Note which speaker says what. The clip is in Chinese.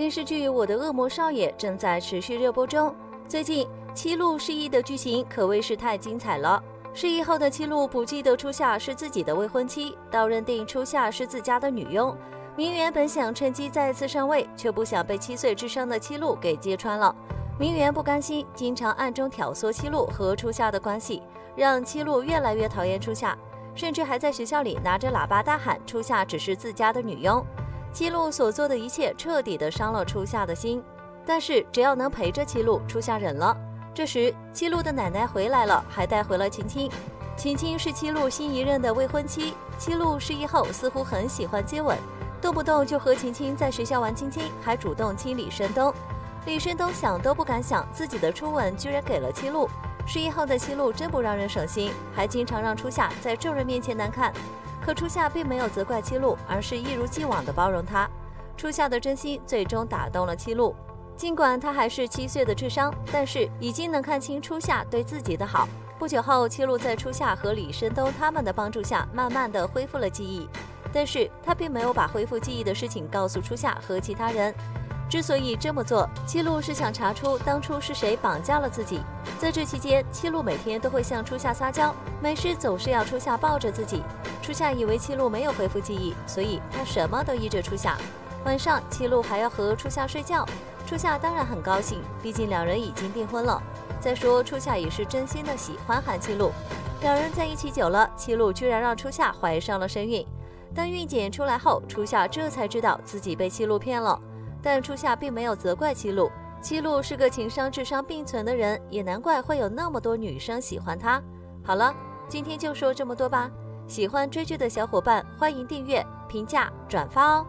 Speaker 1: 电视剧《我的恶魔少爷》正在持续热播中。最近七路失忆的剧情可谓是太精彩了。失忆后的七路不记得初夏是自己的未婚妻，到认定初夏是自家的女佣。明媛本想趁机再次上位，却不想被七岁智商的七路给揭穿了。明媛不甘心，经常暗中挑唆七路和初夏的关系，让七路越来越讨厌初夏，甚至还在学校里拿着喇叭大喊初夏只是自家的女佣。七路所做的一切彻底的伤了初夏的心，但是只要能陪着七路，初夏忍了。这时，七路的奶奶回来了，还带回了晴晴。晴晴是七路新一任的未婚妻。七路失忆后，似乎很喜欢接吻，动不动就和晴晴在学校玩亲亲，还主动亲李申东。李申东想都不敢想，自己的初吻居然给了七路。失忆后的七路真不让人省心，还经常让初夏在众人面前难看。可初夏并没有责怪七路，而是一如既往的包容他。初夏的真心最终打动了七路。尽管他还是七岁的智商，但是已经能看清初夏对自己的好。不久后，七路在初夏和李申东他们的帮助下，慢慢的恢复了记忆。但是他并没有把恢复记忆的事情告诉初夏和其他人。之所以这么做，七路是想查出当初是谁绑架了自己。在这期间，七路每天都会向初夏撒娇，没事总是要初夏抱着自己。初夏以为七路没有恢复记忆，所以他什么都依着初夏。晚上，七路还要和初夏睡觉。初夏当然很高兴，毕竟两人已经订婚了。再说，初夏也是真心的喜欢韩七路。两人在一起久了，七路居然让初夏怀上了身孕。当孕检出来后，初夏这才知道自己被七路骗了。但初夏并没有责怪七路，七路是个情商智商并存的人，也难怪会有那么多女生喜欢他。好了，今天就说这么多吧。喜欢追剧的小伙伴，欢迎订阅、评价、转发哦。